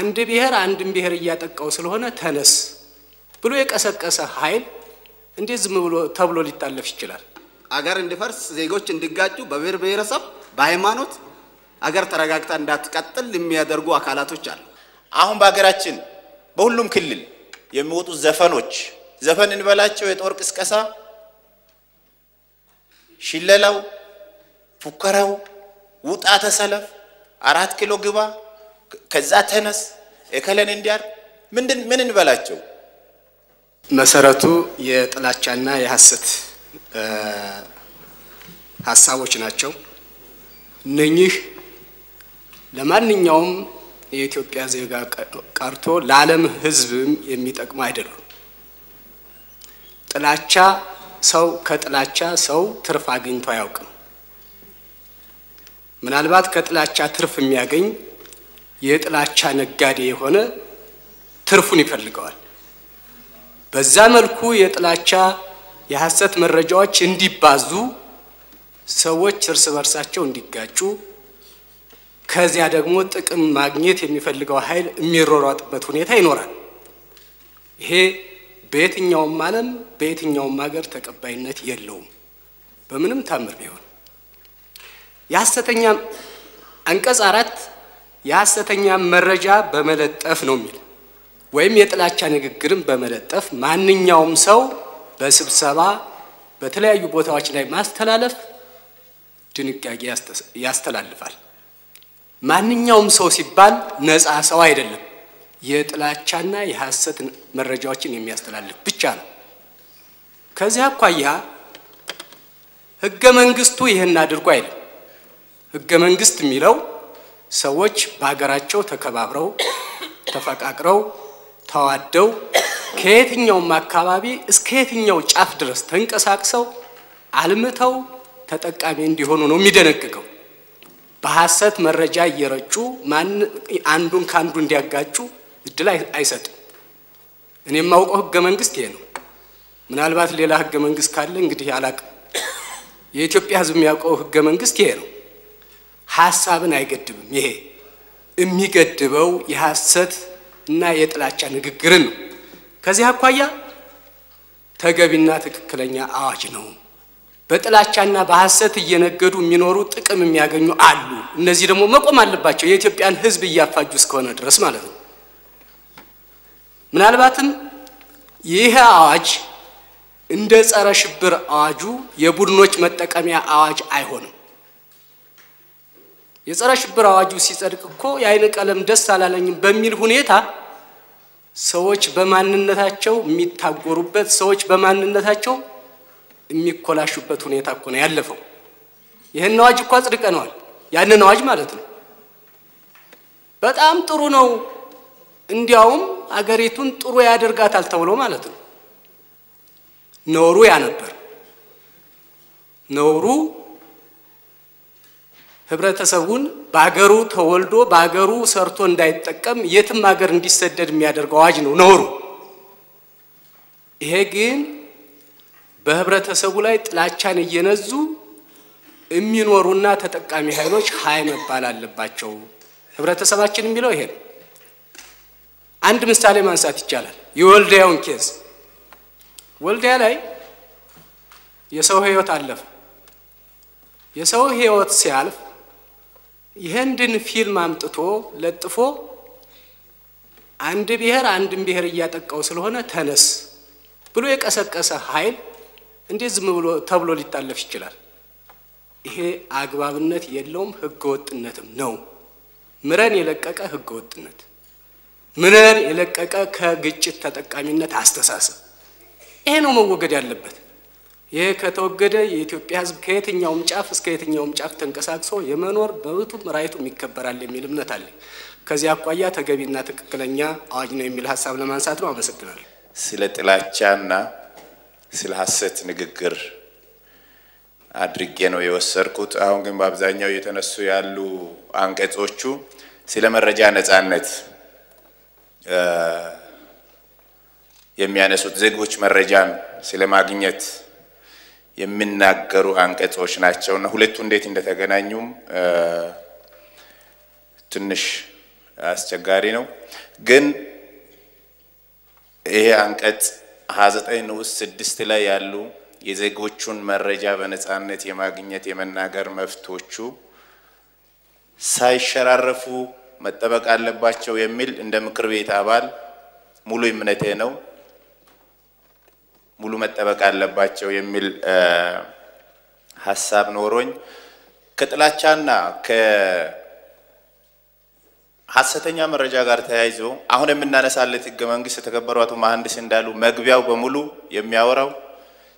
አንድ ብሔር አንድን ብሔር እያጠቃው ስለሆነ ተነስ ብሎ የቀሰቀሰ ኃይል እንዴት ዝም ብሎ ተብሎ ሊታለፍ ይችላል? አገር እንዲፈርስ ዜጎች እንዲጋጩ በብሔር ብሔረሰብ በሃይማኖት አገር ተረጋግታ እንዳትቀጥል የሚያደርጉ አካላቶች አሉ። አሁን በሀገራችን በሁሉም ክልል የሚወጡ ዘፈኖች ዘፈን እንበላቸው የጦር ቅስቀሳ፣ ሽለላው፣ ፉከራው፣ ውጣ ተሰለፍ፣ አራት ኪሎ ግባ፣ ከዛ ተነስ፣ እከለን እንዲያር ምንድን ምን እንበላቸው? መሰረቱ የጥላቻና የሐሰት ሀሳቦች ናቸው። እነኚህ ለማንኛውም የኢትዮጵያ ዜጋ ቀርቶ ለዓለም ሕዝብም የሚጠቅሙ አይደሉም። ጥላቻ ሰው ከጥላቻ ሰው ትርፍ አግኝቶ አያውቅም። ምናልባት ከጥላቻ ትርፍ የሚያገኝ የጥላቻ ነጋዴ የሆነ ትርፉን ይፈልገዋል። በዛ መልኩ የጥላቻ የሐሰት መረጃዎች እንዲባዙ ሰዎች እርስ በርሳቸው እንዲጋጩ ከዚያ ደግሞ ጥቅም ማግኘት የሚፈልገው ኃይል የሚሯሯጥበት ሁኔታ ይኖራል። ይሄ በየትኛውም ዓለም በየትኛውም ሀገር ተቀባይነት የለውም፣ በምንም ታምር ቢሆን። የሐሰተኛ አንቀጽ አራት የሐሰተኛ መረጃ በመለጠፍ ነው የሚል ወይም የጥላቻ ንግግርን በመለጠፍ ማንኛውም ሰው በስብሰባ በተለያዩ ቦታዎች ላይ ማስተላለፍ ድንጋጌ ያስተላልፋል። ማንኛውም ሰው ሲባል ነፃ ሰው አይደለም። የጥላቻና የሐሰት መረጃዎችን የሚያስተላልፍ ብቻ ነው። ከዚህ አኳያ ሕገ መንግስቱ ይህን አድርጎ አይልም። ሕገ መንግስት የሚለው ሰዎች በሀገራቸው ተከባብረው ተፈቃቅረው ተዋደው ከየትኛውም አካባቢ እስከ የትኛው ጫፍ ድረስ ተንቀሳቅሰው አልምተው ተጠቃሚ እንዲሆኑ ነው የሚደነግገው። በሐሰት መረጃ እየረጩ አንዱን ከአንዱ እንዲያጋጩ እድል አይሰጥም። እኔ የማውቀው ህገ መንግስት ይሄ ነው። ምናልባት ሌላ ህገ መንግስት ካለ እንግዲህ አላቅም። የኢትዮጵያ ህዝብ የሚያውቀው ህገ መንግስት ይሄ ነው። ሀሳብን አይገድብም። ይሄ የሚገድበው የሐሰት እና የጥላቻ ንግግርን ነው። ከዚህ አኳያ ተገቢና ትክክለኛ አዋጅ ነው። በጥላቻና በሐሰት እየነገዱ የሚኖሩ ጥቅም የሚያገኙ አሉ። እነዚህ ደግሞ መቆም አለባቸው፣ የኢትዮጵያን ህዝብ እያፋጁ እስከሆነ ድረስ ማለት ነው። ምናልባትም ይህ አዋጅ እንደ ጸረ ሽብር አዋጁ የቡድኖች መጠቀሚያ አዋጅ አይሆንም። የጸረ ሽብር አዋጁ ሲጸድቅ እኮ የአይን ቀለም ደስ አላለኝም በሚል ሁኔታ ሰዎች በማንነታቸው የሚታጎሩበት ሰዎች በማንነታቸው የሚኮላሹበት ሁኔታ እኮ ነው ያለፈው። ይህን አዋጅ እኮ አጽድቀነዋል። ያንን አዋጅ ማለት ነው። በጣም ጥሩ ነው። እንዲያውም አገሪቱን ጥሩ ያደርጋታል ተብሎ ማለት ነው። ነውሩ ያ ነበር። ነውሩ ህብረተሰቡን በአገሩ ተወልዶ በአገሩ ሰርቶ እንዳይጠቀም የትም ሀገር እንዲሰደድ የሚያደርገው አዋጅ ነው ነውሩ። ይሄ ግን በህብረተሰቡ ላይ ጥላቻን እየነዙ የሚኖሩና ተጠቃሚ ኃይሎች ሀይ መባል አለባቸው። ህብረተሰባችን የሚለው ይሄ ነው። አንድ ምሳሌ ማንሳት ይቻላል። የወልዲያውን case ወልዲያ ላይ የሰው ህይወት አለፈ። የሰው ህይወት ሲያልፍ የህንድን ፊልም አምጥቶ ለጥፎ አንድ ብሔር አንድን ብሔር እያጠቃው ስለሆነ ተነስ ብሎ የቀሰቀሰ ኃይል እንዴት ዝም ብሎ ተብሎ ሊታለፍ ይችላል? ይሄ አግባብነት የለውም፣ ህገ ወጥነትም ነው። ምረን የለቀቀ ህገ ወጥነት፣ ምረን የለቀቀ ከግጭት ተጠቃሚነት አስተሳሰብ፣ ይሄ ነው መወገድ ያለበት። ይሄ ከተወገደ የኢትዮጵያ ህዝብ ከየትኛውም ጫፍ እስከ የትኛውም ጫፍ ተንቀሳቅሶ የመኖር መብቱም ራይቱም ይከበራል የሚል እምነት አለኝ። ከዚህ አኳያ ተገቢና ትክክለኛ አዋጅ ነው የሚል ሀሳብ ለማንሳት ነው። አመሰግናለሁ። ስለ ጥላቻና ስለ ሐሰት ንግግር አድርጌ ነው የወሰድኩት። አሁን ግን በአብዛኛው እየተነሱ ያሉ አንቀጾቹ ስለ መረጃ ነጻነት የሚያነሱት ዜጎች መረጃን ስለ ማግኘት የሚናገሩ አንቀጾች ናቸው እና ሁለቱ እንዴት እንደተገናኙም ትንሽ አስቸጋሪ ነው። ግን ይሄ አንቀጽ 29 ንዑስ ስድስት ላይ ያሉ የዜጎቹን መረጃ በነጻነት የማግኘት የመናገር መብቶቹ ሳይሸራረፉ መጠበቅ አለባቸው የሚል እንደ ምክር ቤት አባል ሙሉ እምነቴ ነው። ሙሉ መጠበቅ አለባቸው የሚል ሀሳብ ኖሮኝ ከጥላቻና ከሀሰተኛ መረጃ ጋር ተያይዞ አሁን የምናነሳለት ህገ መንግስት የተከበሩ አቶ መሀንዲስ እንዳሉ መግቢያው በሙሉ የሚያወራው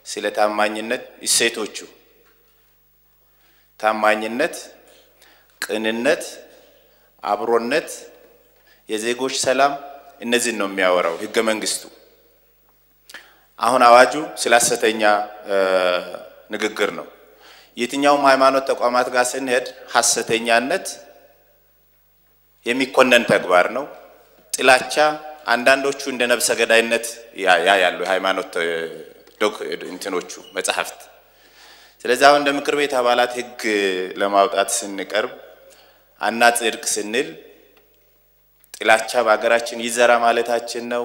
ስለ ታማኝነት እሴቶቹ ታማኝነት፣ ቅንነት፣ አብሮነት፣ የዜጎች ሰላም እነዚህን ነው የሚያወራው ህገ መንግስቱ። አሁን አዋጁ ስለ ሀሰተኛ ንግግር ነው። የትኛውም ሃይማኖት ተቋማት ጋር ስንሄድ ሀሰተኛነት የሚኮነን ተግባር ነው። ጥላቻ አንዳንዶቹ እንደ ነብሰ ገዳይነት ያ ያሉ የሃይማኖት እንትኖቹ መጽሐፍት። ስለዚህ አሁን እንደ ምክር ቤት አባላት ህግ ለማውጣት ስንቀርብ አናጽድቅ ስንል ጥላቻ በሀገራችን ይዘራ ማለታችን ነው።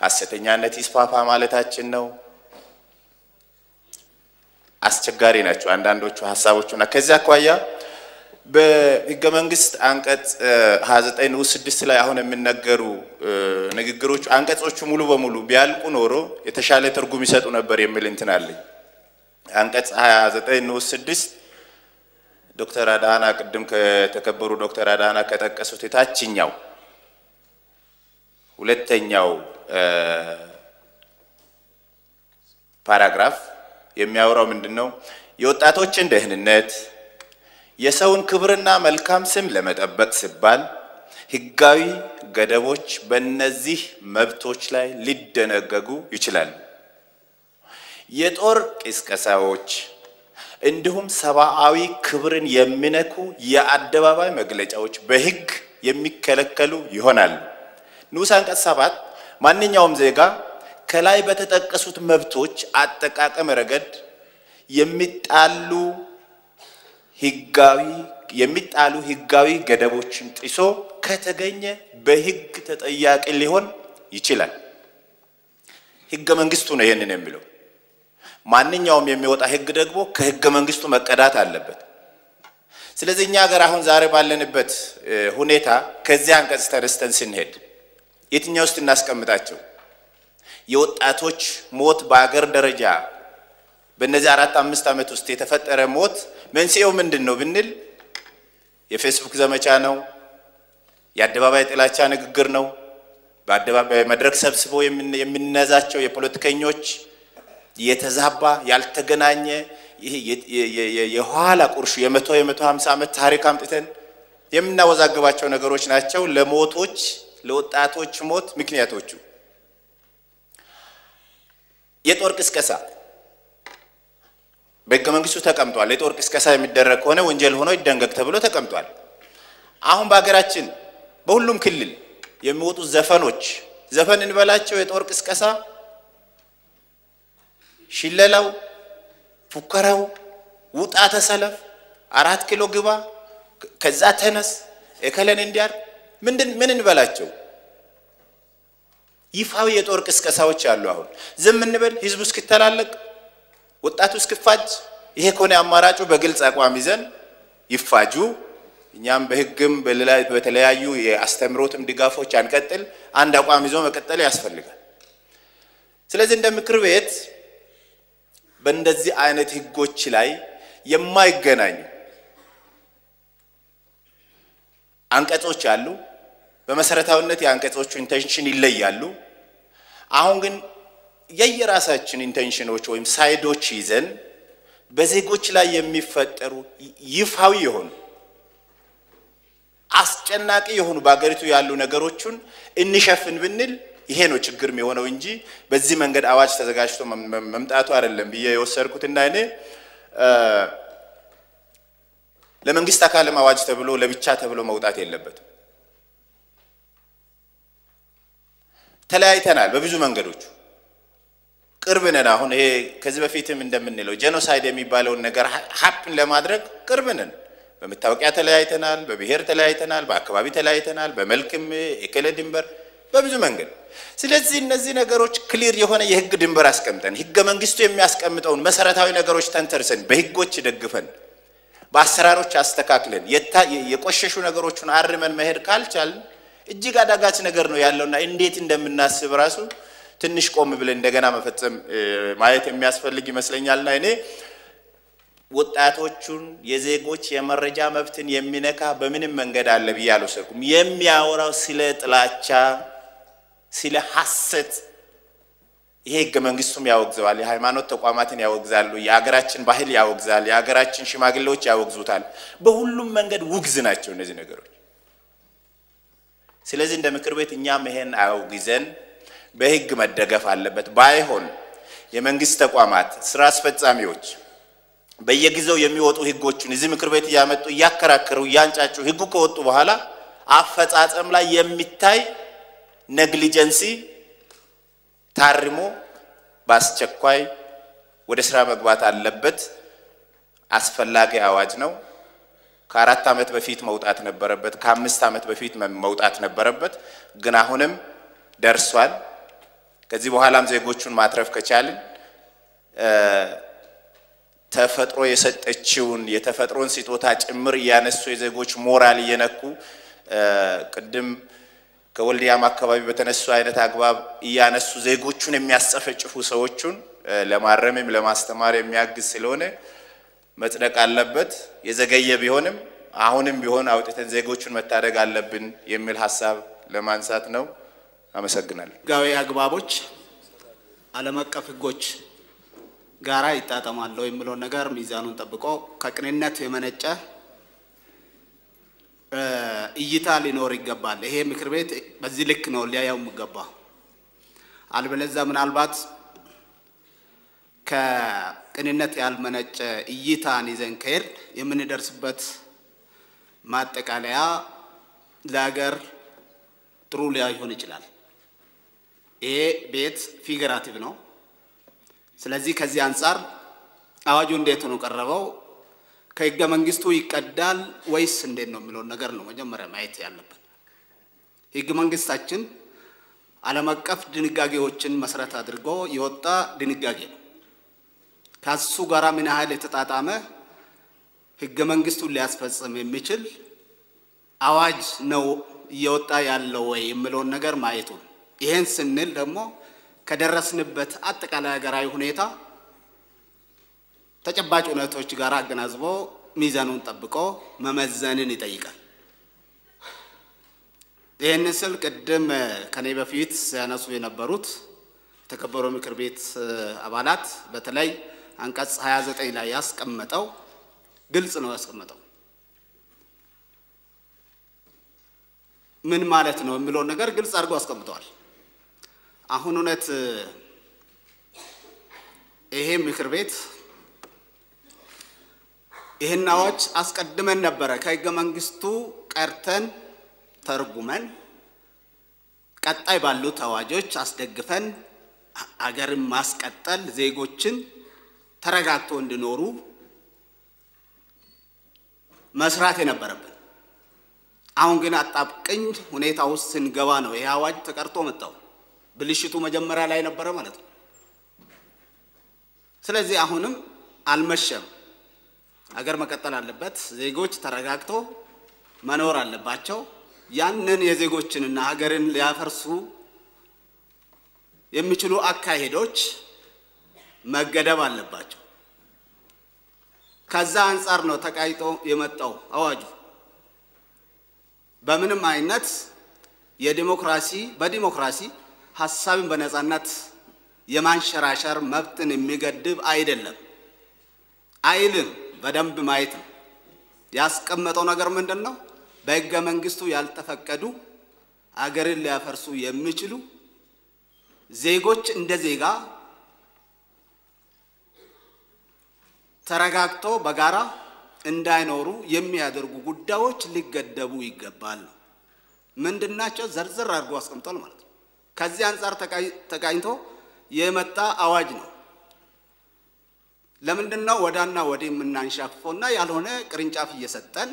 ሀሰተኛነት ይስፋፋ ማለታችን ነው። አስቸጋሪ ናቸው አንዳንዶቹ ሀሳቦቹ እና ከዚህ አኳያ በህገ መንግስት አንቀጽ 29 ንዑስ 6 ላይ አሁን የሚነገሩ ንግግሮቹ አንቀጾቹ ሙሉ በሙሉ ቢያልቁ ኖሮ የተሻለ ትርጉም ይሰጡ ነበር የሚል እንትን አለኝ። አንቀጽ 29 ንዑስ 6 ዶክተር አዳና ቅድም ከተከበሩ ዶክተር አዳና ከጠቀሱት የታችኛው ሁለተኛው ፓራግራፍ የሚያወራው ምንድን ነው? የወጣቶችን ደህንነት የሰውን ክብርና መልካም ስም ለመጠበቅ ሲባል ህጋዊ ገደቦች በእነዚህ መብቶች ላይ ሊደነገጉ ይችላሉ። የጦር ቅስቀሳዎች እንዲሁም ሰብአዊ ክብርን የሚነኩ የአደባባይ መግለጫዎች በህግ የሚከለከሉ ይሆናሉ። ንዑስ አንቀጽ ሰባት ማንኛውም ዜጋ ከላይ በተጠቀሱት መብቶች አጠቃቀም ረገድ የሚጣሉ ህጋዊ የሚጣሉ ህጋዊ ገደቦችን ጥሶ ከተገኘ በህግ ተጠያቂ ሊሆን ይችላል። ህገ መንግስቱ ነው ይሄንን የሚለው። ማንኛውም የሚወጣ ህግ ደግሞ ከህገ መንግስቱ መቀዳት አለበት። ስለዚህ እኛ ሀገር አሁን ዛሬ ባለንበት ሁኔታ ከዚህ አንቀጽ ተነስተን ስንሄድ የትኛው ውስጥ እናስቀምጣቸው? የወጣቶች ሞት በአገር ደረጃ በእነዚህ አራት አምስት ዓመት ውስጥ የተፈጠረ ሞት መንስኤው ምንድን ነው ብንል የፌስቡክ ዘመቻ ነው፣ የአደባባይ ጥላቻ ንግግር ነው፣ በአደባባይ መድረክ ሰብስቦ የሚነዛቸው የፖለቲከኞች የተዛባ ያልተገናኘ የኋላ ቁርሹ የመቶ የመቶ ሀምሳ ዓመት ታሪክ አምጥተን የምናወዛግባቸው ነገሮች ናቸው ለሞቶች ለወጣቶች ሞት ምክንያቶቹ። የጦር ቅስቀሳ በሕገ መንግስቱ ተቀምጧል። የጦር ቅስቀሳ የሚደረግ ከሆነ ወንጀል ሆኖ ይደንገግ ተብሎ ተቀምጧል። አሁን በሀገራችን በሁሉም ክልል የሚወጡ ዘፈኖች ዘፈን እንበላቸው የጦር ቅስቀሳ፣ ሽለላው፣ ፉከራው፣ ውጣ ተሰለፍ፣ አራት ኪሎ ግባ፣ ከዛ ተነስ፣ እከለን እንዲያር ምን እንበላቸው? ይፋዊ የጦር ቅስቀሳዎች አሉ። አሁን ዝም እንበል ህዝቡ እስኪተላለቅ ወጣቱ እስክፋጅ ይሄ ከሆነ አማራጩ በግልጽ አቋም ይዘን ይፋጁ። እኛም በህግም በተለያዩ የአስተምሮትም ድጋፎች አንቀጥል፣ አንድ አቋም ይዞ መቀጠል ያስፈልጋል። ስለዚህ እንደ ምክር ቤት በእንደዚህ አይነት ህጎች ላይ የማይገናኙ አንቀጾች አሉ። በመሰረታዊነት የአንቀጾቹ intention ይለያሉ። አሁን ግን የየራሳችን intention ኦች ወይም side ኦች ይዘን በዜጎች ላይ የሚፈጠሩ ይፋዊ የሆኑ አስጨናቂ የሆኑ በሀገሪቱ ያሉ ነገሮችን እንሸፍን ብንል ይሄ ነው ችግር የሚሆነው እንጂ በዚህ መንገድ አዋጅ ተዘጋጅቶ መምጣቱ አይደለም ብዬ የወሰድኩትና እኔ ለመንግስት አካልም አዋጅ ተብሎ ለብቻ ተብሎ መውጣት የለበትም። ተለያይተናል በብዙ መንገዶቹ ቅርብ ነን። አሁን ይሄ ከዚህ በፊትም እንደምንለው genocide የሚባለውን ነገር happen ለማድረግ ቅርብ ነን። በመታወቂያ ተለያይተናል፣ በብሔር ተለያይተናል፣ በአካባቢ ተለያይተናል፣ በመልክም የክልል ድንበር በብዙ መንገድ። ስለዚህ እነዚህ ነገሮች clear የሆነ የህግ ድንበር አስቀምጠን ህገ መንግስቱ የሚያስቀምጠውን መሰረታዊ ነገሮች ተንተርሰን በህጎች ደግፈን በአሰራሮች አስተካክለን የቆሸሹ ነገሮችን አርመን መሄድ ካልቻልን እጅግ አዳጋች ነገር ነው ያለውና እንዴት እንደምናስብ ራሱ ትንሽ ቆም ብለን እንደገና መፈጸም ማየት የሚያስፈልግ ይመስለኛልና እኔ ወጣቶቹን የዜጎች የመረጃ መብትን የሚነካ በምንም መንገድ አለ ብዬ አልወሰድኩም። የሚያወራው ስለ ጥላቻ፣ ስለ ሐሰት ይሄ ህገ መንግስቱም ያወግዘዋል። የሃይማኖት ተቋማትን ያወግዛሉ። የሀገራችን ባህል ያወግዛል። የሀገራችን ሽማግሌዎች ያወግዙታል። በሁሉም መንገድ ውግዝ ናቸው እነዚህ ነገሮች። ስለዚህ እንደ ምክር ቤት እኛም ይሄን አውግዘን በህግ መደገፍ አለበት። ባይሆን የመንግስት ተቋማት ስራ አስፈጻሚዎች በየጊዜው የሚወጡ ህጎችን እዚህ ምክር ቤት እያመጡ እያከራከሩ እያንጫጩ ህጉ ከወጡ በኋላ አፈጻጸም ላይ የሚታይ ነግሊጀንሲ ታርሞ በአስቸኳይ ወደ ስራ መግባት አለበት። አስፈላጊ አዋጅ ነው። ከአራት ዓመት በፊት መውጣት ነበረበት። ከአምስት ዓመት በፊት መውጣት ነበረበት። ግን አሁንም ደርሷል። ከዚህ በኋላም ዜጎቹን ማትረፍ ከቻልን ተፈጥሮ የሰጠችውን የተፈጥሮን ስጦታ ጭምር እያነሱ የዜጎች ሞራል እየነኩ ቅድም ከወልዲያም አካባቢ በተነሱ አይነት አግባብ እያነሱ ዜጎቹን የሚያስጨፈጭፉ ሰዎቹን ለማረምም ለማስተማር የሚያግዝ ስለሆነ መጽደቅ አለበት። የዘገየ ቢሆንም አሁንም ቢሆን አውጥተን ዜጎቹን መታደግ አለብን የሚል ሀሳብ ለማንሳት ነው። አመሰግናለሁ። ህጋዊ አግባቦች ዓለም አቀፍ ህጎች ጋራ ይጣጠማለሁ የሚለውን ነገር ሚዛኑን ጠብቆ ከቅንነት የመነጨ እይታ ሊኖር ይገባል። ይሄ ምክር ቤት በዚህ ልክ ነው ሊያየው የሚገባ። አልበለዚያ ምናልባት ከቅንነት ያልመነጨ እይታን ይዘን ከሄድ የምንደርስበት ማጠቃለያ ለሀገር ጥሩ ላይሆን ይችላል። ይሄ ቤት ፊገራቲቭ ነው። ስለዚህ ከዚህ አንጻር አዋጁ እንዴት ነው ቀረበው? ከህገ መንግስቱ ይቀዳል ወይስ እንዴት ነው የሚለውን ነገር ነው መጀመሪያ ማየት ያለብን። ህገ መንግስታችን ዓለም አቀፍ ድንጋጌዎችን መሰረት አድርጎ የወጣ ድንጋጌ ነው። ከሱ ጋራ ምን ያህል የተጣጣመ ህገ መንግስቱን ሊያስፈጽም የሚችል አዋጅ ነው እየወጣ ያለው ወይ የሚለውን ነገር ማየቱ ነው። ይህን ስንል ደግሞ ከደረስንበት አጠቃላይ ሀገራዊ ሁኔታ ተጨባጭ እውነቶች ጋር አገናዝቦ ሚዛኑን ጠብቆ መመዘንን ይጠይቃል። ይህን ስል ቅድም ከኔ በፊት ሲያነሱ የነበሩት የተከበሩ ምክር ቤት አባላት በተለይ አንቀጽ 29 ላይ ያስቀመጠው ግልጽ ነው ያስቀመጠው ምን ማለት ነው የሚለውን ነገር ግልጽ አድርጎ አስቀምጠዋል። አሁን እውነት ይሄ ምክር ቤት ይህን አዋጅ አስቀድመን ነበረ ከህገ መንግስቱ ቀርተን ተርጉመን ቀጣይ ባሉት አዋጆች አስደግፈን አገርን ማስቀጠል ዜጎችን ተረጋግቶ እንዲኖሩ መስራት የነበረብን። አሁን ግን አጣብቅኝ ሁኔታ ውስጥ ስንገባ ነው ይህ አዋጅ ተቀርቶ መጣው። ብልሽቱ መጀመሪያ ላይ ነበረ ማለት ነው። ስለዚህ አሁንም አልመሸም። ሀገር መቀጠል አለበት። ዜጎች ተረጋግቶ መኖር አለባቸው። ያንን የዜጎችንና ሀገርን ሊያፈርሱ የሚችሉ አካሄዶች መገደብ አለባቸው። ከዛ አንጻር ነው ተቃይጦ የመጣው አዋጁ። በምንም አይነት የዲሞክራሲ በዲሞክራሲ ሀሳብን በነጻነት የማንሸራሸር መብትን የሚገድብ አይደለም አይልም። በደንብ ማየት ነው ያስቀመጠው ነገር ምንድን ነው? በህገ መንግስቱ ያልተፈቀዱ አገርን ሊያፈርሱ የሚችሉ ዜጎች እንደ ዜጋ ተረጋግቶ በጋራ እንዳይኖሩ የሚያደርጉ ጉዳዮች ሊገደቡ ይገባል ነው። ምንድናቸው? ዘርዘር አድርጎ አስቀምጧል ማለት ነው። ከዚህ አንጻር ተቃኝቶ የመጣ አዋጅ ነው። ለምንድን ነው ወዳና ወዲህ የምናንሻፍፈውና ያልሆነ ቅርንጫፍ እየሰጠን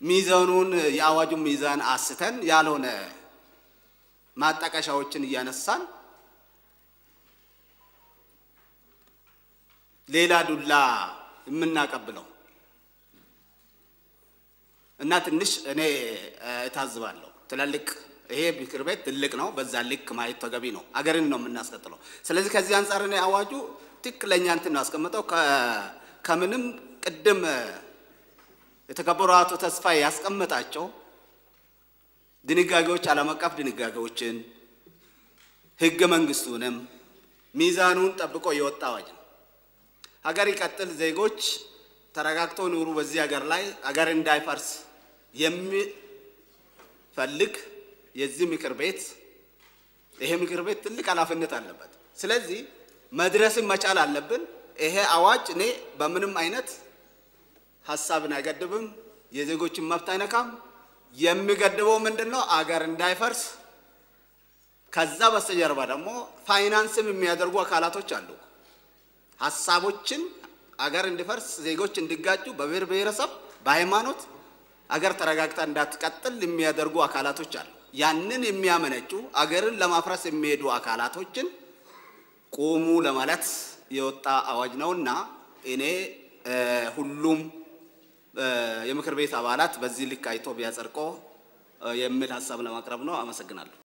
ሚዛኑን የአዋጁን ሚዛን አስተን ያልሆነ ማጣቀሻዎችን እያነሳን ሌላ ዱላ የምናቀብለው እና ትንሽ እኔ እታዝባለሁ። ትላልቅ ይሄ ምክር ቤት ትልቅ ነው፣ በዛ ልክ ማየት ተገቢ ነው። አገርን ነው የምናስቀጥለው። ስለዚህ ከዚህ አንጻር እኔ አዋጁ ትክክለኛ እንትን ነው ያስቀመጠው። ከምንም ቅድም የተከበሩ አቶ ተስፋዬ ያስቀመጣቸው ድንጋጌዎች ዓለም አቀፍ ድንጋጌዎችን ሕገ መንግስቱንም ሚዛኑን ጠብቆ የወጣ አዋጅ ነው። ሀገር ይቀጥል፣ ዜጎች ተረጋግተው ኑሩ በዚህ ሀገር ላይ ሀገር እንዳይፈርስ የሚፈልግ የዚህ ምክር ቤት ይሄ ምክር ቤት ትልቅ ኃላፊነት አለበት። ስለዚህ መድረስን መቻል አለብን። ይሄ አዋጅ እኔ በምንም አይነት ሀሳብን አይገድብም፣ የዜጎችን መብት አይነካም። የሚገድበው ምንድን ነው? አገር እንዳይፈርስ ከዛ በስተጀርባ ደግሞ ፋይናንስም የሚያደርጉ አካላቶች አሉ። ሀሳቦችን አገር እንዲፈርስ ዜጎች እንዲጋጩ በብሔር ብሔረሰብ በሃይማኖት አገር ተረጋግታ እንዳትቀጥል የሚያደርጉ አካላቶች አሉ። ያንን የሚያመነጩ አገርን ለማፍረስ የሚሄዱ አካላቶችን ቁሙ ለማለት የወጣ አዋጅ ነውና እኔ ሁሉም የምክር ቤት አባላት በዚህ ልክ አይቶ ቢያጸድቆ የሚል ሀሳብ ለማቅረብ ነው። አመሰግናለሁ።